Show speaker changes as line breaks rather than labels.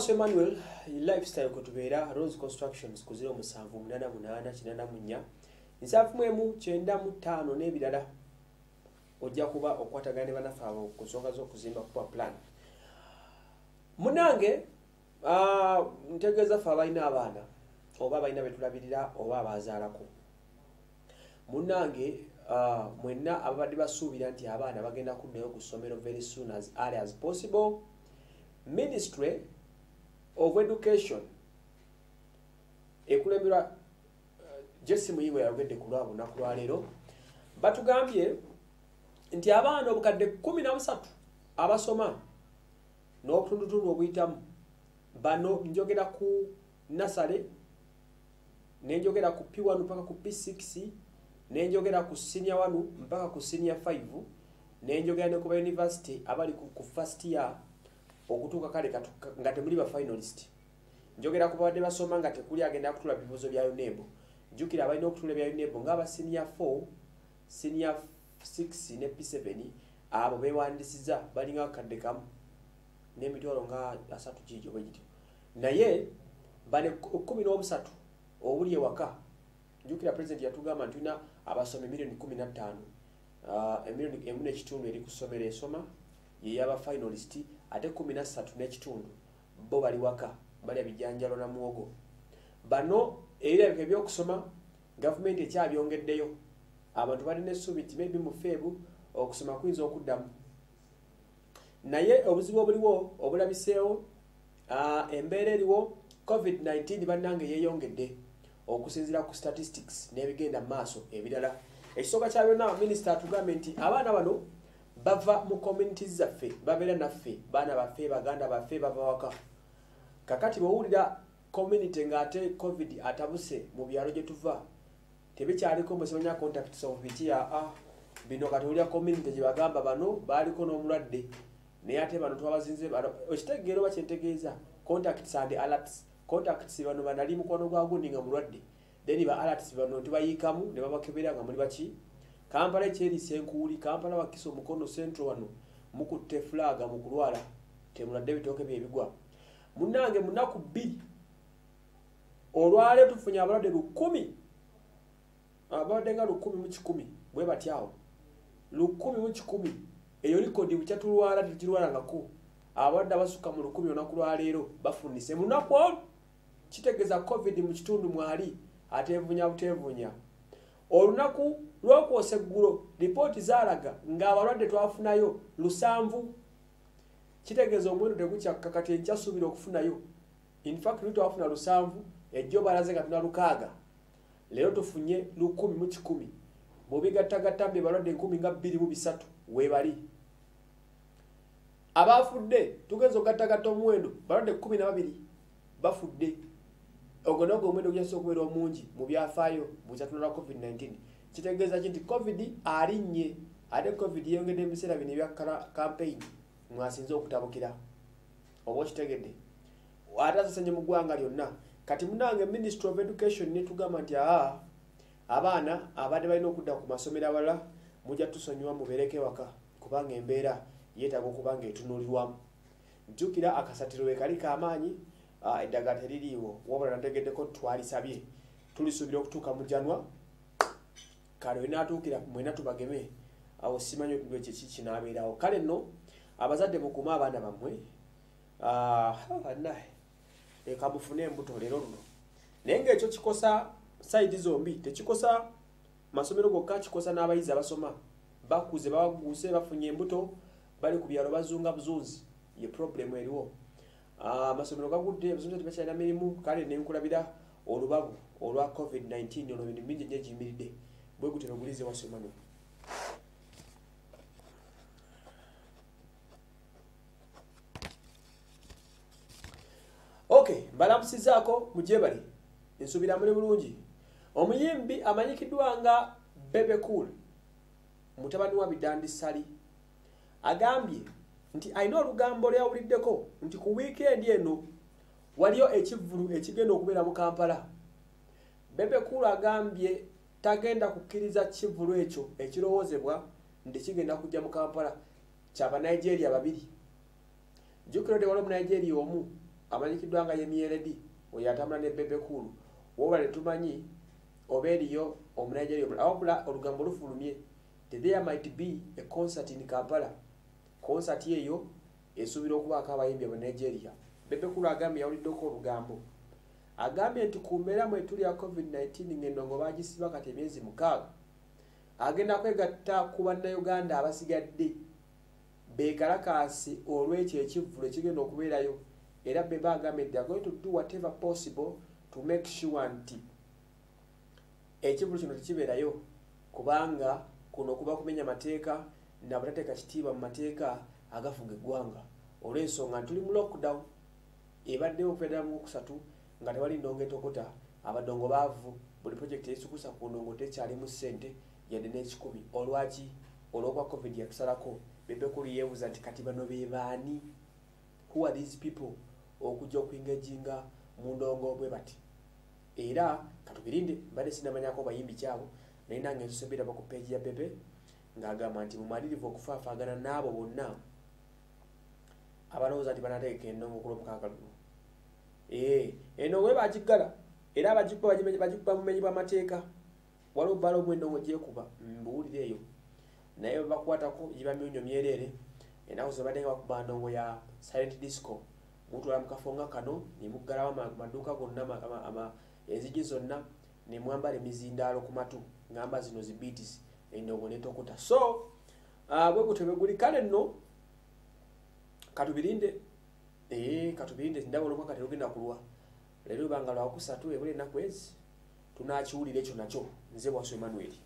wasu emmanuel lifestyle kwetubeera rose constructions ku 0788 nsanvu kyenda mu ttaano n'ebirala ojja kuba okukwatagana ne bannaffe abo ku nsonga z'okuzimba kuba plan munange ntegeeza ffe abalina abaana oba abalina betulabirira oba abazaalako. Munange mwenna ababadde basuubira nti abaana bagenda kuddayo ku ssomero very soon as early as possible. Ministry of education ekulemberwa uh, jesi muyiwe yayogedde ku lwa lunaku lwaleero batugambye nti abaana obukadde kumi na busatu abasoma n'obutundutundu obuyitamu bano njogera ku nasale nenjogera ku p1 mpaka ku p6 nenjogera ku senior 1 mpaka ku senior 5 nenjogera ne ku ba university abali ku, ku first year okutuuka kale nga temuli ba finalist. Njogera ku babadde basoma nga tekuli agenda kutula bibuuzo bya unebo jjukira abalina okutula bya unebo ngaaba senior 4 senior 6 ne p7 abo bewandisiza balinga akadde kamu n'emitwalo nga asatu giigyo bwe gityo naye bane kumi n'obusatu obuli ewaka jjukira president yatugamba nti tulina abasomi miliyoni kumi na ttaano. Emiliyoni emu n'ekitundu eri ku ssomero esoma yeyaba finalist ate kumi na ssatu n'ekitundu bo bali waka balya bijanjalo na muwogo. Bano ebirabika ebyokusoma gavumenti ekyabyongeddeyo abantu balina essuubi nti maybe mu feebu okusoma kuyinza okuddamu. Naye obuzibu obuliwo obulabiseewo embeera eriwo covid-19 bannange yeeyongedde okusinziira ku statistics n'ebigenda mu maaso ebirala. Ekisooka kya byonna minisita atugambye nti abaana bano bava mu communities zaffe babeera naffe baana baffe baganda baffe bava waka. Kakati bwowulira community ng'ate covid atabuse mu byalo gye tuva tebikyaliko musemanya contacts of biki aa bino kati olya community gye bagamba bano baaliko n'omulwadde. Naye ate bano twabazinze ekitegeero oba kyentegeeza contacts and alerts. Contacts bano banali mukwano gwa gundi nga mulwadde. Then ba alerts bano ntibayiikamu ne babakebera nga muli baki kampala ekyeriisa enkuuli kampala wakisa omukono central wano mukutte fulaga mu kulwala temuladde ebitooke byebigwa munnange munaku bbiri olwaleero tufunye abalwadde lukumi abalwadde nga lukumi mu kikumi bwe batyawo lukumi mu kikumi eyo likodi bukya tulwala tekirwalangako abalwadde abasukka mu lukumi olunaku lwaleero bafunise. Mu lunaku olwo kitegeeza covid mu kitundu mwali ateevunya buteevunya olunaku lwokwosa eggulo lipooti zaalaga ng'abalwadde twafunayo lusanvu. Kitegeeza omuwendo tegukyakka kati enkyasuubira okufunayo. Infact luli twafuna lusanvu ejjo balaze nga tuna lukaaga leero tufunye lukumi mu kikumi. Bwebigattagatta mbe balwadde enkumi nga bbiri mu bisatu weebali abaafudde tugenza okugattagatta omuwendo balwadde kumi na babiri bafudde ogwo nogwo omuwendo gugyasa okubeera omungi mu byafaayo bukyatunula covid-19 kitegeeza ki nti covid alinnye ate covid yeyongedde mu biseera bino ebya campaign mwasinze okutabukira. Oba okitegedde? Ate asasenye mu ggwanga lyonna. Kati munange ministry of education netugamba nti aa abaana abadde balina okudda ku masomero abalala mujja tusonyiwa mubeereko ewaka kubanga embeera yeetaaga okuba nga etunuulirwamu. Jjukira akasatiro we kali kamaanyi eddagala teririiwo. Wabula nategeddeko twalisabye. Tulisuubira okutuuka mu janwa kale wenatuukira mwena tubageme. Awo simanyi lwekiki kinaabeerawo. Kale nno abazadde mukume abaana bammwe Ah, bannaye leka mufune embuto leero luno. Naye ngaekyo kikosa saidi zombi tekikosa masomero gokka kikosa n'abayizi abasoma. Bakuze bawaguuse bafunye embuto bali ku byalo bazunga buzunzi. Ye problemu eriwo. Ah, amasomero gagudde abasomesa tebakyalina mirimu kale nenkulabira olubabu olwa covid-19 olwo bintu bingi nnyo egiyimiridde bwe gutera ogulize wasomano okay mbalamusizaako mujebali nsuubira muli bulungi. Omuyimbi amanyikiddwa nga bebe cool mutabani wa bidandi sali agambye nti alina olugambo lyawuliddeko nti ku wiikendi eno waliyo ekivvulu ekigenda okubeera mu kampala. Bebe cool agambye tagenda kukkiriza kivvulu ekyo ekirowoozebwa nti kigenda kujja mu kampala. Kyabanigeria babiri. Jjukira oti waliwo omunigeria omu amanyikiddwa nga ye mieredi oyo atambula ne bebekulu woba tetumanyi oba eriyo omunigeria awabula olugambo lufulumye. There might be a concert in kampala concert eyo esuubira okubaako abayimbi aba nigeria. Bebekulu agambye yawuliddeko olugambo. Agambye nti ku mbeera mwe tuli ya covid-19 ng'endongo bagisiba kati emyezi mukaaga agenda kwegatta ku bannayuganda abasigadde. Beekalakaasi olw'ekyo ekivvulo ekigenda okubeerayo era be bagambye nti agoing to do whatever possible to make sure nti ekivvulo kino tekibeerayo kubanga kuno kuba kumenya mateeka nabutateeka kitiibwa mu mateeka agafuga eggwanga. Olw'ensonga ntuli mu lockdown ebaddewo okuvedera mu okusatu nga tewali ndongo etokota abadongo baavu buli projekiti esikusa ku ndongo tekyalimu ssente yadde n'ekikumi. Olwaki? Olw'okwa covid yatusalako bebekulu yeebuuza nti kati bano be baani? Who are these people? Okujja okuingejinga mu ndongo bwe bati. Era katubirinde mbadde sinamanyako bayimbi kyabo naye nange nsusembiraba ku peegi ya bebe ng'agamba nti mumalirivu okufaafaagana n'abo bonna abalowooza nti banateeka endongo okulwomukaaga luno ee endongo we bagiggala era bagikuba mumenyi bw'amateeka waliwo bbala omwendongo gyekuba mbuwulire eyo. Naye bakwatako giba myonyo myereere enaku zebadde nga bakuba ndongo ya silent disco mutwala mukafo nga kano nemuggalawo amaduuka gonna enzigi zonna nemwambala emizindaalo ku matu ngamba zino zibitis endongo netokota so bwe gutyo bweguli kale nno katubirinde ee katubirinde ndaba olomwaka terugenda kulwa. Leero banga lwakusatu ebula ennaku ezi tunakiwulira ekyo nakyo. Nze bwaso emanueri